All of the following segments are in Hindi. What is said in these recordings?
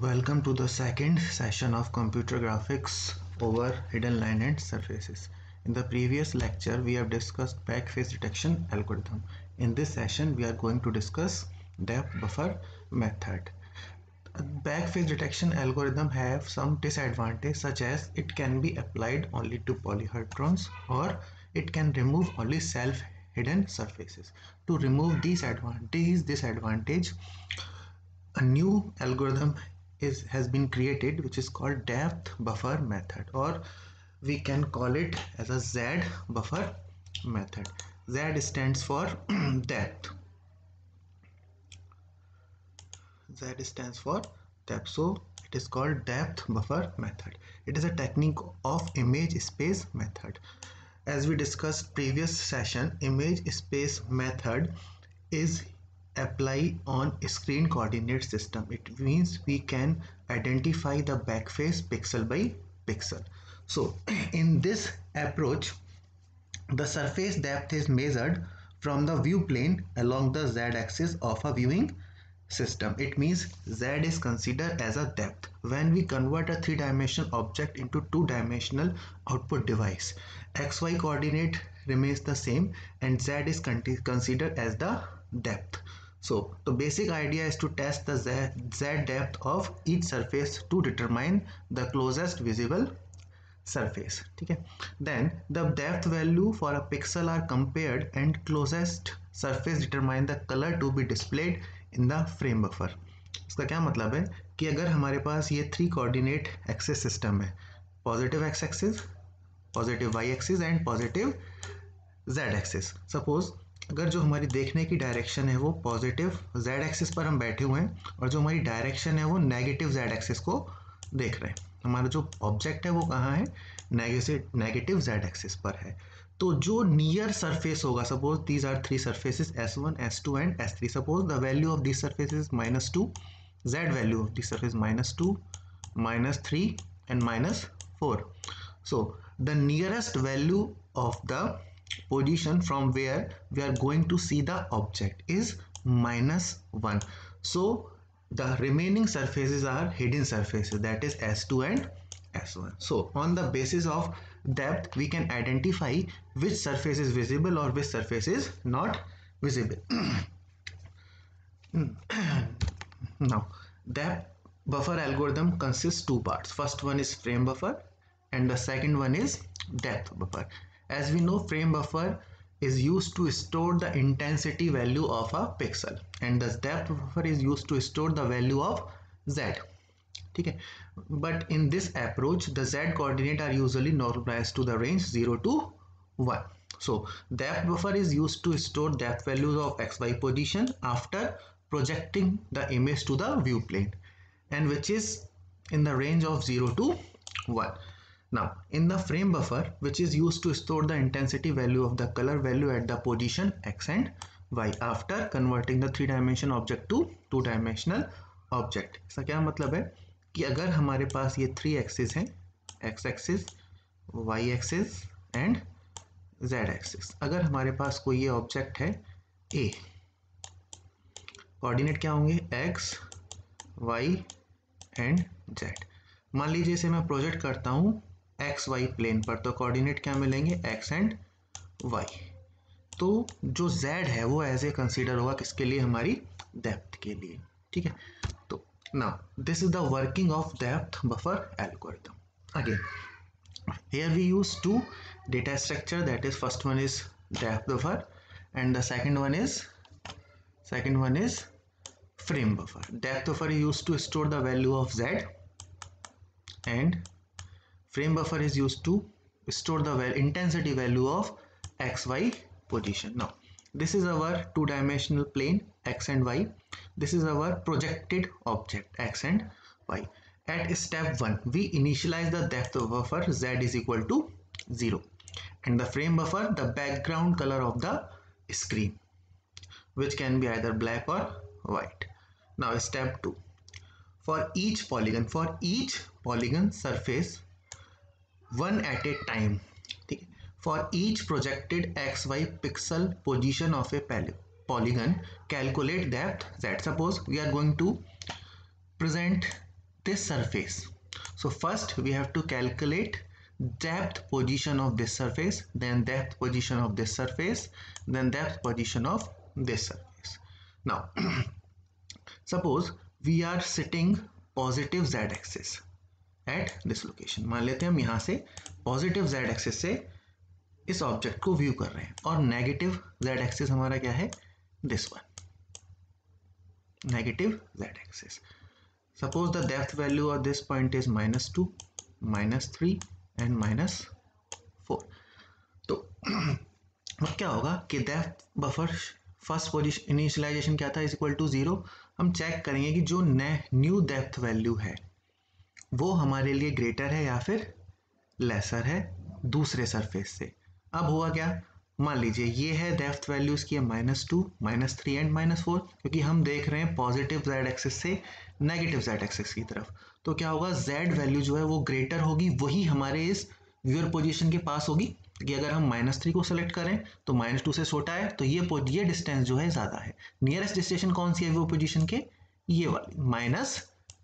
Welcome to the second session of computer graphics over hidden line and surfaces. In the previous lecture, we have discussed back backface detection algorithm. In this session, we are going to discuss depth buffer method. Back Backface detection algorithm have some disadvantage such as it can be applied only to polyhedrons or it can remove only self hidden surfaces. To remove these advantage, disadvantage, a new algorithm is has been created which is called depth buffer method or we can call it as a Z buffer method. Z stands for depth. Z stands for depth. So it is called depth buffer method. It is a technique of image space method. As we discussed previous session, image space method is apply on screen coordinate system. It means we can identify the backface pixel by pixel. So in this approach the surface depth is measured from the view plane along the z-axis of a viewing system. It means z is considered as a depth. When we convert a three-dimensional object into two-dimensional output device xy coordinate remains the same and z is considered as the depth so the basic idea is to test that depth of each surface to determine the closest visible surface ठीक है then the depth value for a pixel are compared and closest surface determine the colour to be displayed in the frame buffer इसका क्या मतलब है? कि अगर हमारे पास ये थ्री कोऑर्डिनेट एक्सेस सिस्टम है positive X axis positive Y axis and positive Z axis suppose अगर जो हमारी देखने की डायरेक्शन है वो पॉजिटिव जेड एक्सिस पर हम बैठे हुए हैं और जो हमारी डायरेक्शन है वो नेगेटिव जेड एक्सिस को देख रहे हैं। हमारा जो ऑब्जेक्ट है वो कहाँ है? नेगेटिव जेड एक्सिस पर है। तो जो नियर सरफेस होगा suppose these are three surfaces S one S two and S three suppose the value of this surface is minus two Z value of this surface minus two minus three and minus four so the nearest value of the position from where we are going to see the object is minus 1 so the remaining surfaces are hidden surfaces that is s2 and s1 so on the basis of depth we can identify which surface is visible or which surface is not visible. Now depth buffer algorithm consists two parts. First one is frame buffer and the second one is depth buffer as we know frame buffer is used to store the intensity value of a pixel. And the depth buffer is used to store the value of z. Okay. But in this approach the z coordinate are usually normalized to the range 0 to 1 so depth buffer is used to store depth values of xy position after projecting the image to the view plane and which is in the range of 0 to 1 now, in the frame buffer, which is used to store the intensity value of the color value at the position x and y after converting the three dimension object to two dimensional object. इसका क्या मतलब है कि अगर हमारे पास ये थ्री एक्सिस हैं x axis y axis and z axis अगर हमारे पास कोई ये ऑब्जेक्ट है a कोऑर्डिनेट क्या होंगे x y एंड z मान लीजिए इसे मैं प्रोजेक्ट करता हूँ एक्स वाई प्लेन पर तो कोऑर्डिनेट क्या मिलेंगे? X and Y. तो जो जेड है, वो एज ए कंसिडर होगा किसके लिए? हमारी डेप्थ के लिए। ठीक है? तो now this is the working of depth buffer algorithm again here we use two data structure that is first one is depth buffer and the second one is second one is frame buffer depth buffer use to store the value of Z and frame buffer is used to store the intensity value of xy position. Now this is our two-dimensional plane x and y. This is our projected object x and y. At step 1 we initialize the depth of buffer z is equal to 0 and the frame buffer the background color of the screen which can be either black or white. Now step 2 for each polygon for each polygon surface one at a time for each projected xy pixel position of a polygon calculate depth z suppose we are going to present this surface. So first we have to calculate depth position of this surface then depth position of this surface then depth position of this surface. Now suppose we are sitting positive z axis this location मान लेते हैं हम यहाँ से पॉजिटिव जेड एक्सेस से इस ऑब्जेक्ट को व्यू कर रहे हैं और नेगेटिव z एक्सिस हमारा क्या है? This one negative z axis suppose the depth value of this point is minus 2 minus 3 and minus 4 तो अब क्या होगा कि depth buffer first position initialization क्या था? इज़ इक्वल टू ज़ीरो हम चेक करेंगे कि जो न्यू डेप्थ वैल्यू है वो हमारे लिए ग्रेटर है या फिर लेसर है दूसरे सरफेस से। अब हुआ क्या? मान लीजिए, ये है डेप्थ वैल्यूज़ की minus two minus three and minus four क्योंकि हम देख रहे हैं पॉजिटिव जेड एक्सिस से नेगेटिव जेड एक्सिस की तरफ़। तो क्या होगा? जेड वैल्यू जो है वो ग्रेटर होगी, वही हमारे इस व्यूअर पोजीशन के पास होगी। कि अगर हम माइनस थ्री को सेलेक्ट करें तो माइनस टू से छोटा है तो ये ये डिस्टेंस जो है ज़्यादा है। नियरेस्ट डिस्टेशन कौन सी है वो पोजिशन के? ये वाली माइनस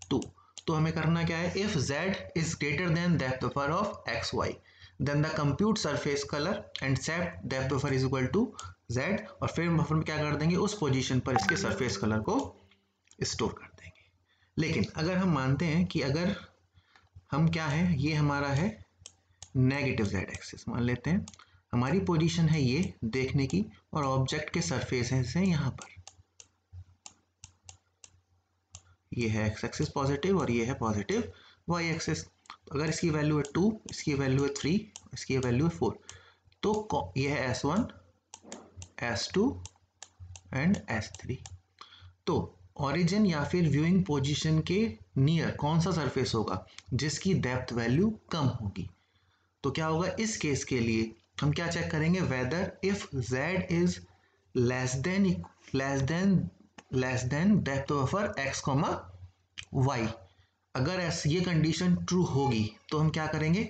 टू तो हमें करना क्या है? If z is greater than depth of X Y then the compute surface colour and set depth is equal to z, और फिर बफर में क्या कर देंगे? उस पोजीशन पर इसके सरफेस कलर को स्टोर कर देंगे। लेकिन अगर हम मानते हैं कि अगर हम क्या है? ये हमारा है नेगेटिव जेड एक्सिस मान लेते हैं। हमारी पोजीशन है ये देखने की, और ऑब्जेक्ट के सरफेस है यहाँ पर। ये है एक्स एक्सिस पॉजिटिव और ये है पॉजिटिव वाई एक्सिस अगर इसकी वैल्यू है टू इसकी वैल्यू है थ्री इसकी वैल्यू है फोर तो ये है S one S two and S three तो ओरिजिन या फिर व्यूइंग पोजीशन के नियर कौन सा सरफेस होगा? जिसकी डेप्थ वैल्यू कम होगी। तो क्या होगा? इस केस के लिए हम क्या चेक करेंगे? Whether if z is less than less than less than depth of x comma Y अगर ऐसी, ये कंडीशन ट्रू होगी तो हम क्या करेंगे?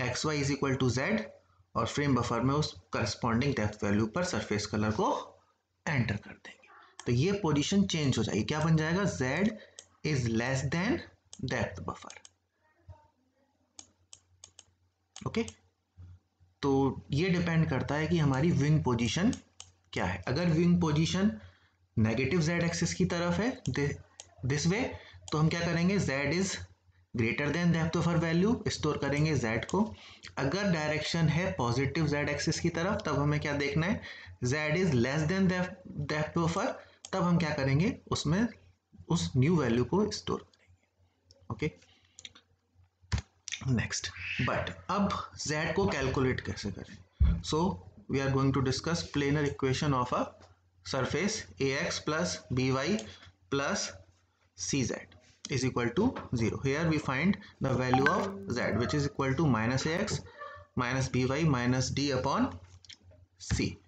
X Y is equal to Z और फ्रेम बफर में उस करस्पॉन्डिंग डेप्थ वैल्यू पर सरफेस कलर को एंटर कर देंगे। तो ये पोजीशन चेंज हो जाएगी। क्या बन जाएगा? Z is less than depth buffer okay तो ये डिपेंड करता है कि हमारी विंग पोजीशन क्या है। अगर viewing position negative Z axis की तरफ़ है दिस वे तो हम क्या करेंगे? Z is greater than depth of value store करेंगे z को। अगर डायरेक्शन है पॉजिटिव z एक्सिस की तरफ़, तब हमें क्या देखना है? Z is less than depth of तब हम क्या करेंगे? उसमें उस न्यू वैल्यू को स्टोर करेंगे। ओके नेक्स्ट बट अब z को कैलकुलेट कैसे करें? So we are going to discuss planar equation of a surface A X plus B Y plus C Z is equal to 0 here we find the value of z which is equal to minus ax minus by minus d upon c.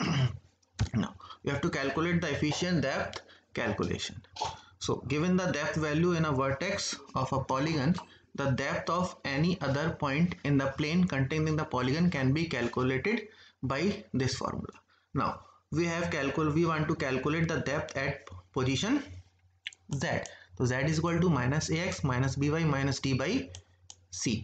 Now we have to calculate the efficient depth calculation. So given the depth value in a vertex of a polygon the depth of any other point in the plane containing the polygon can be calculated by this formula. Now we have calcul we want to calculate the depth at position z तो z is equal to minus A X minus B Y minus D by C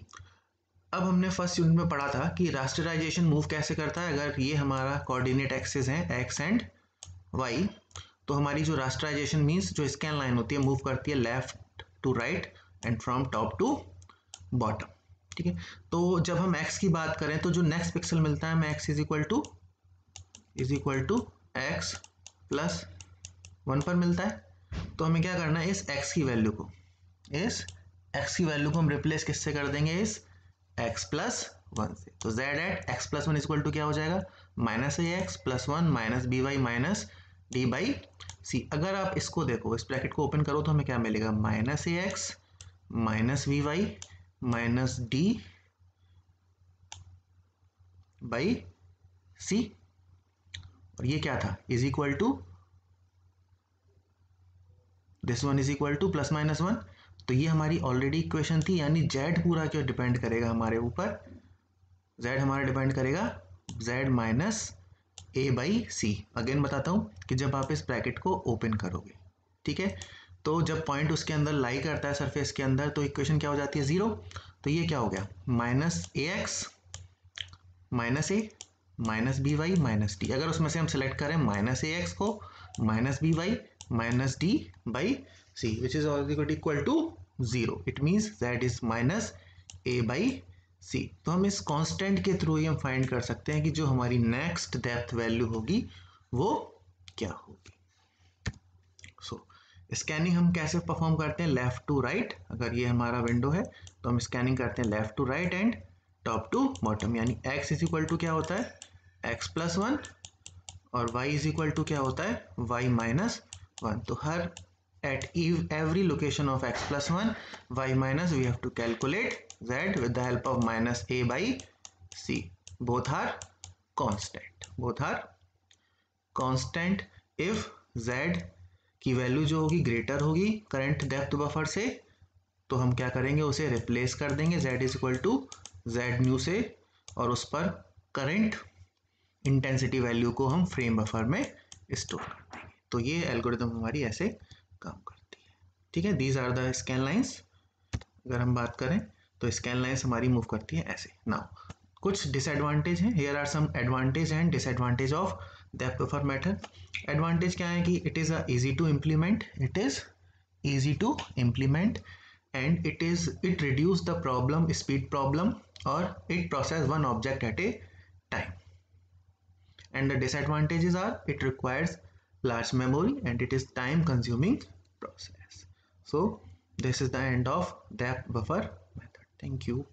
अब हमने फ़र्स्ट यूनिट में पढ़ा था कि रास्टराइजेशन मूव कैसे करता है अगर ये हमारा कोऑर्डिनेट एक्सेस है एक्स एंड वाई तो हमारी जो रास्टराइजेशन मीन्स जो स्कैन लाइन होती है मूव करती है left to right and from top to bottom ठीक है? तो जब हम एक्स की बात करें तो जो नेक्स्ट पिक्सल मिलता है हमें X is equal to is equal to X plus one पर मिलता है। तो हमें क्या करना है? इस x की वैल्यू को। इस x की वैल्यू को हम रिप्लेस किससे कर देंगे? इस x प्लस वन से। तो z at x plus one equal to क्या हो जाएगा? Minus A x plus one minus B y minus D by C अगर आप इसको देखो, इस ब्रैकेट को ओपन करो तो हमें क्या मिलेगा? Minus A x minus B y minus D by C और ये क्या था? Is equal to this one is equal to plus minus one तो ये हमारी ऑलरेडी इक्वेशन थी, यानी जेड पूरा क्यों डिपेंड करेगा हमारे ऊपर? जेड हमारा डिपेंड करेगा z minus A by C again बताता हूँ कि जब आप इस ब्रैकेट को ओपन करोगे, ठीक है? तो जब पॉइंट उसके अंदर लाई करता है सरफेस के अंदर तो इक्वेशन क्या हो जाती है? ज़ीरो तो ये क्या हो गया? Minus A x minus A minus B y minus D अगर उसमें से हम सेलेक्ट करें माइनस ए एक्स को minus B y minus D by C which is equal to zero it means that is minus A by C तो हम इस कांस्टेंट के थ्रू ही हम फाइंड कर सकते हैं कि जो हमारी नेक्स्ट डेप्थ वैल्यू होगी वो क्या होगी। सो so, स्कैनिंग हम कैसे परफॉर्म करते हैं? लेफ़्ट टू राइट अगर ये हमारा विंडो है तो हम स्कैनिंग करते हैं left to right and top to bottom यानी x इज़ इक्वल टू क्या होता है? x प्लस वन और y इज़ इक्वल टू क्या होता है? y माइनस वन तो हर at every location of x plus one y minus we have to calculate z with the help of minus A by C both are constant both are constant if z की वैल्यू जो होगी ग्रेटर होगी करेंट डेप्थ बफर से तो हम क्या करेंगे? उसे रिप्लेस कर देंगे z is equal to z new से, और उस पर करेंट इंटेंसिटी वैल्यू को हम फ्रेम बफर में स्टोर करते हैं तो ये एल्गोरिदम हमारी ऐसे काम करती है। ठीक है? These are the scan lines अगर हम बात करें तो स्कैन लाइंस हमारी मूव करती है ऐसे। नाउ कुछ डिसएडवांटेज हैं। Here are some advantage and disadvantage of depth buffer method advantage क्या है कि it is a easy to implement it is easy to implement, and it is, it reduce the problem, speed problem, or it process one object at a time. And the disadvantages are, it requires large memory and it is time consuming process. So this is the end of depth buffer method. Thank you